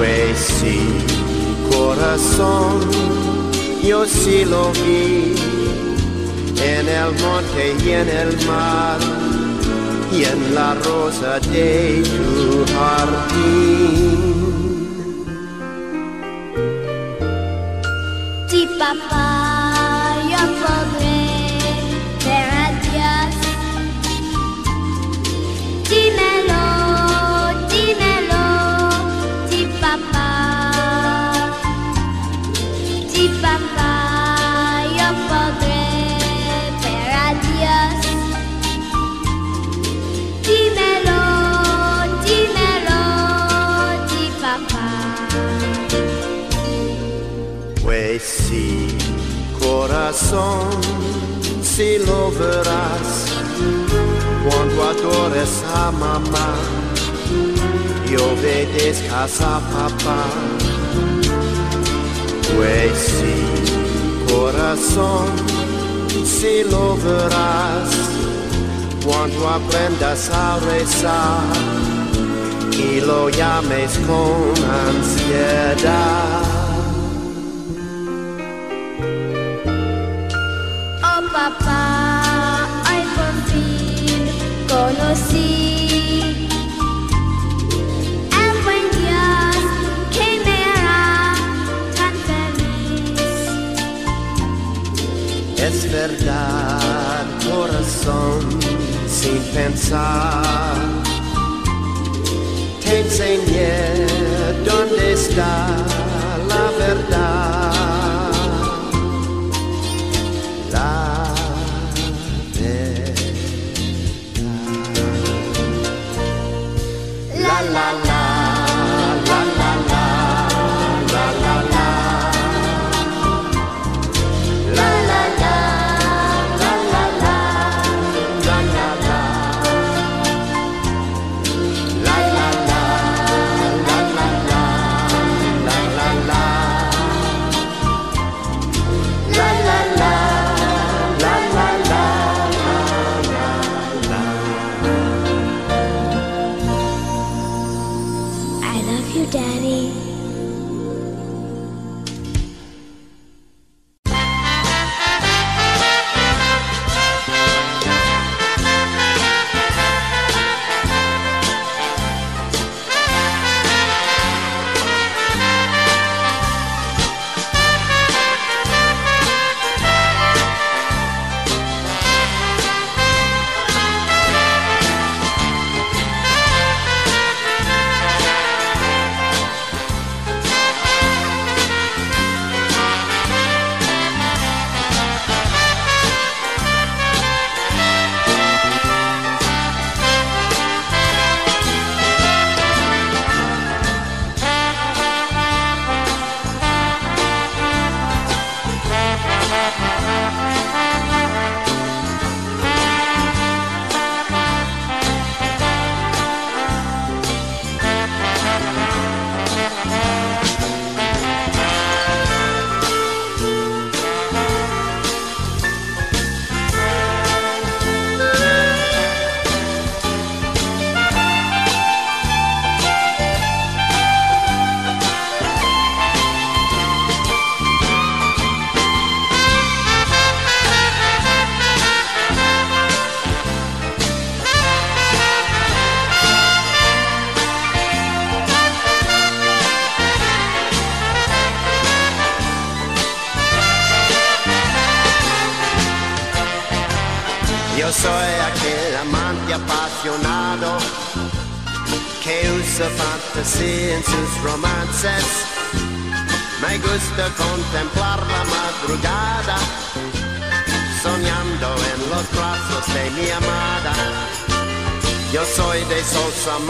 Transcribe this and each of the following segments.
Sí, corazón, yo sí lo vi, en el monte y en el mar, y en la rosa de tu jardín. Corazón, si lo verás cuando adores a mamá y obedezcas a papá. Pues sí, corazón, si lo verás cuando aprendas a rezar y lo llames con ansiedad. Conocí el buen Dios que me hará tan feliz. Es verdad, corazón, sin pensar. Te enseñé dónde está La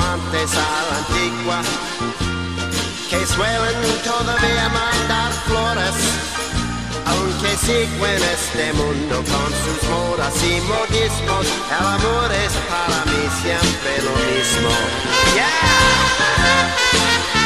amantes a la antigua que suelen todavía mandar flores aunque sigo en este mundo con sus modas y modismos, el amor es para mí siempre lo mismo. Yeah!